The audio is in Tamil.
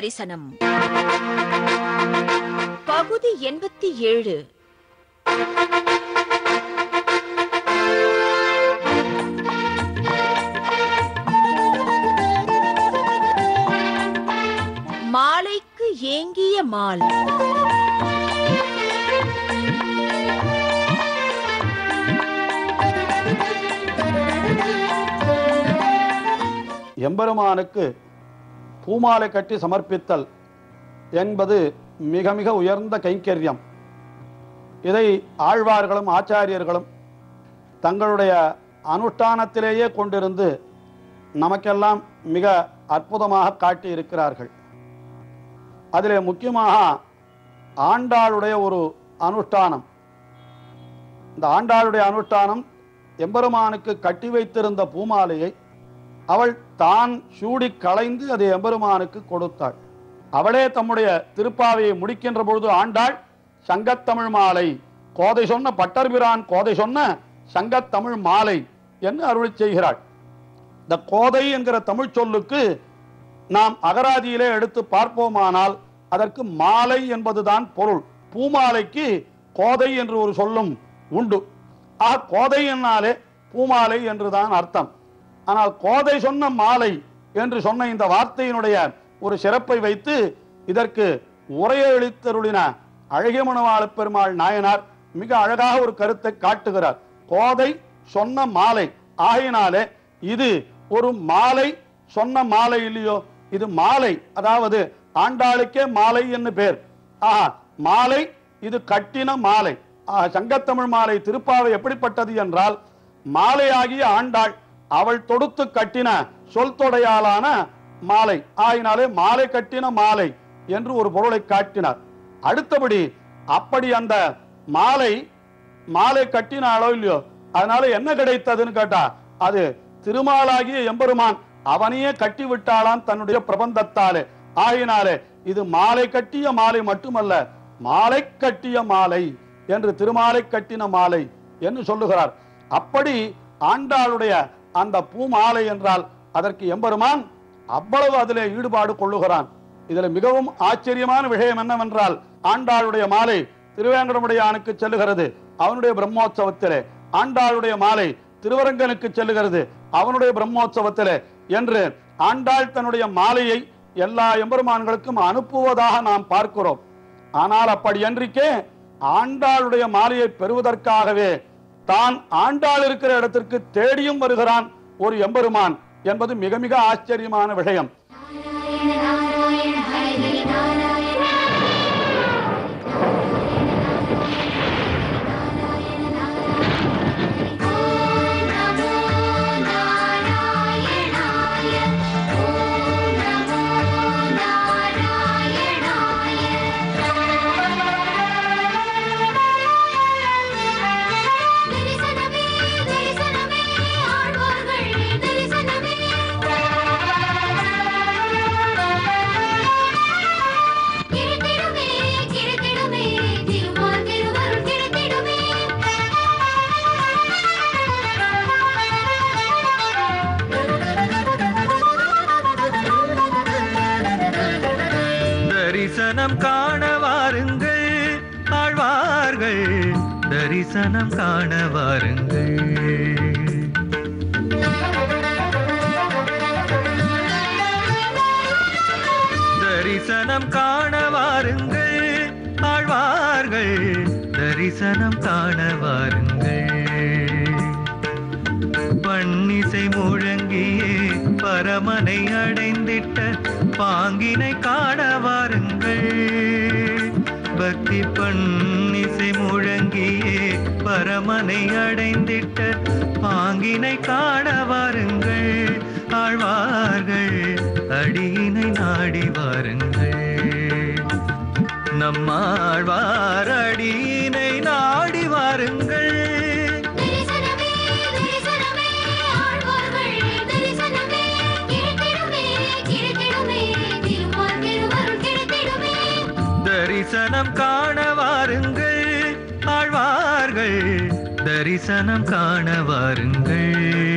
தரிசனம். பகுதி எண்பத்தி ஏழு. மாலைக்கு ஏங்கிய மால். எம்பெருமானுக்கு பூமாலை கட்டி சமர்ப்பித்தல் என்பது மிக மிக உயர்ந்த கைங்கரியம். இதை ஆழ்வார்களும் ஆச்சாரியர்களும் தங்களுடைய அனுஷ்டானத்திலேயே கொண்டிருந்து நமக்கெல்லாம் மிக அற்புதமாக காட்டி இருக்கிறார்கள் அதிலே முக்கியமாக ஆண்டாளுடைய ஒரு அனுஷ்டானம். இந்த ஆண்டாளுடைய அனுஷ்டானம் எம்பெருமானுக்கு கட்டி வைத்திருந்த பூமாலையை அவள் தான் சூடி களைந்து அதை எம்பெருமானுக்கு கொடுத்தாள். அவளே தம்முடைய திருப்பாவையை முடிக்கின்ற பொழுது ஆண்டாள் சங்கத்தமிழ் மாலை. கோதை சொன்ன பட்டர்பிரான் கோதை சொன்ன சங்கத்தமிழ் மாலை என்று அருளி செய்கிறாள். இந்த கோதை என்கிற தமிழ் சொல்லுக்கு நாம் அகராதியிலே எடுத்து பார்ப்போமானால் அதற்கு மாலை என்பதுதான் பொருள். பூமாலைக்கு கோதை என்று ஒரு சொல்லும் உண்டு. ஆக கோதை என்னாலே பூமாலை என்றுதான் அர்த்தம். ஆனால் கோதை சொன்ன மாலை என்று சொன்ன இந்த வார்த்தையினுடைய ஒரு சிறப்பை வைத்து இதற்கு உரையளித்தருளின அழகியமனவாள பெருமாள் நாயனார் மிக அழகாக ஒரு கருத்தை காட்டுகிறார். கோதை சொன்ன மாலை. ஆகையினாலே இது ஒரு மாலை சொன்ன மாலை இல்லையோ? இது மாலை. அதாவது ஆண்டாளுக்கே மாலை என்று பேர். ஆஹா மாலை இது கட்டின மாலை. ஆஹா, சங்கத்தமிழ் மாலை திருப்பாவை எப்படிப்பட்டது என்றால் மாலையாகிய ஆண்டாள் அவள் தொடுத்து கட்டின சொல் தொடையாலான மாலை. ஆயினாலே மாலை கட்டின மாலை என்று ஒரு பொருளை காட்டினார். அடுத்தபடி அப்படி அந்த மாலை மாலை கட்டினாலோ இல்லையோ அதனால என்ன கிடைத்ததுன்னு கேட்டா அது திருமாலாகிய எம்பெருமான் அவனையே கட்டி விட்டாளான் தன்னுடைய பிரபந்தத்தாலே. ஆயினாலே இது மாலை கட்டிய மாலை மட்டுமல்ல மாலை கட்டிய மாலை என்று திருமாலை கட்டின மாலை என்று சொல்லுகிறார். அப்படி ஆண்டாளுடைய அந்த பூமாலை என்றால் அதற்கு எம்பெருமான் அவ்வளவு அதிலே ஈடுபாடு கொள்ளுகிறான். இதுல மிகவும் ஆச்சரியமான விஷயம் என்னவென்றால் ஆண்டாளுடைய மாலை திருவேங்கடமுடையானுக்கு செல்லுகிறது. அவனுடைய பிரம்மோற்சவத்திலே ஆண்டாளுடைய மாலை திருவரங்கனுக்கு செல்லுகிறது. அவனுடைய பிரம்மோற்சவத்திலே என்று ஆண்டாள் தன்னுடைய மாலையை எல்லா எம்பெருமான்களுக்கும் அனுப்புவதாக நாம் பார்க்கிறோம். ஆனால் அப்படி என்றிக்கே ஆண்டாளுடைய மாலையை பெறுவதற்காகவே தான் ஆண்டாள் இருக்கிற இடத்திற்கு தேடியும் வருகிறான் ஒரு எம்பெருமான் என்பது மிக மிக ஆச்சரியமான விஷயம். தரிசனம் காண வாருங்கள். ஆழ்வார்கள் தரிசனம் காண வாருங்கள். தரிசனம் காண வாருங்கள். ஆழ்வார்கள் தரிசனம் காண வாருங்கள். பன்னிசை முழங்கியே பரமனை அடைந்திட்ட பாங்கினை காணவா அடைந்திட்ட பாங்கினை காண வாருங்கள். ஆழ்வார்கள் அடியினை நாடி வாருங்கள். நம்மாழ்வார் அடியினை நாடி வாருங்கள். தரிசனமே தரிசனமே தரிசனம் காண வாருங்கள்.